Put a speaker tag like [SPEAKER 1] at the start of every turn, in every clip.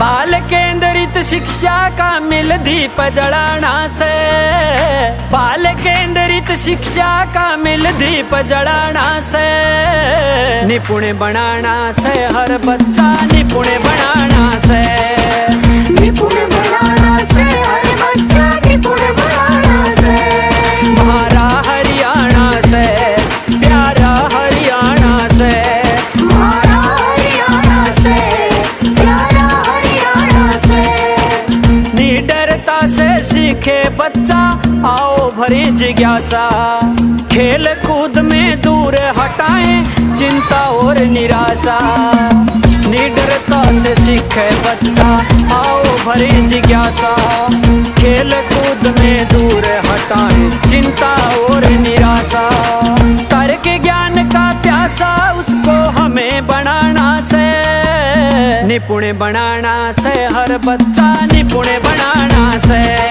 [SPEAKER 1] बाल केंद्रित शिक्षा का मिल दीप जड़ाना से। बाल केंद्रित शिक्षा का मिल दीप जड़ाना से। निपुण बनाना से, हर बच्चा निपुण बनाना से। सीखे बच्चा, आओ भरी जिज्ञासा। खेल कूद में दूर हटाएँ, चिंता और निराशा। निडरता से सीखे बच्चा, आओ भरी जिज्ञासा। खेल कूद में दूर हटाएँ, चिंता और निराशा। तर्क ज्ञान का प्यासा, उसको हमें बनाना से। निपुण बनाना से हर बच्चा, निपुण बनाना से।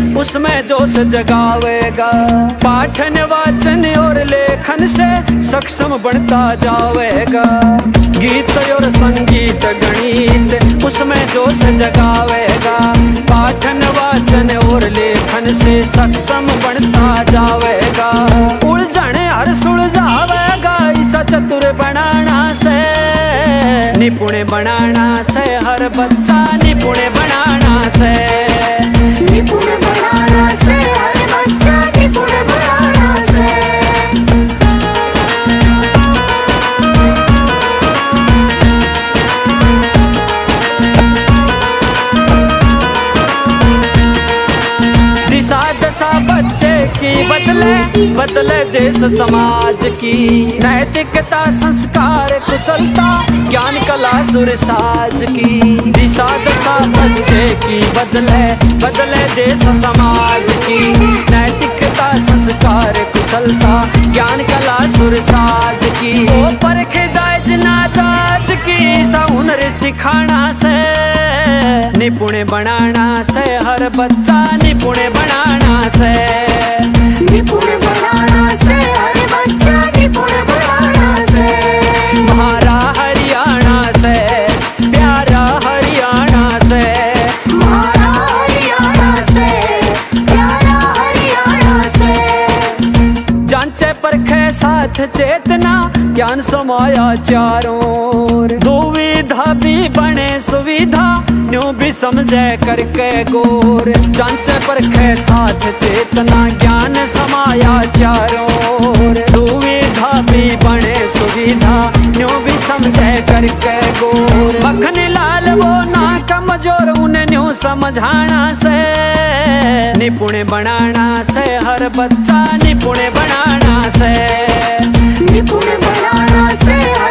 [SPEAKER 1] उसमें जोश जगावेगा। पाठन, वाचन और लेखन से सक्षम बनता जावेगा। गीत और संगीत, गणित उसमें जोश जगावेगा। पाठन, वाचन और लेखन से सक्षम बनता जावेगा। उलझन हर सुलझावेगा इस चतुर बनाना से। निपुण बनाना से हर बच्चा निपुण बनाना से।
[SPEAKER 2] निपुण
[SPEAKER 1] की बदले बदले देश समाज की। नैतिकता संस्कार कुशलता ज्ञान सुर साज की। दिशा दशा बच्चे की। बदले बदले देश समाज की। नैतिकता, संस्कार, कुशलता, ज्ञान, कला, सुर साज की। ओ, परखे जायज़ नाजाज की। सा हुनर सिखाना से, निपुण बनाना से, हर बच्चा निपुण बनाना से।
[SPEAKER 2] निपुण बनाना से, हर बच्चा
[SPEAKER 1] साथ चेतना, ज्ञान समाया चारों दुविधा भी बने सुविधा, न्यू भी समझे करके गोर। जांचे परखे साथ चेतना, ज्ञान समाया चारों दुविधा भी बने सुविधा, न्यू भी समझे करके गोर। मखन लाल वो ना कमज़ोर, उन्हें न्यू समझाना से। निपुण बनाना से हर बच्चा निपुण बनाना से।
[SPEAKER 2] निपुण बनाना से हर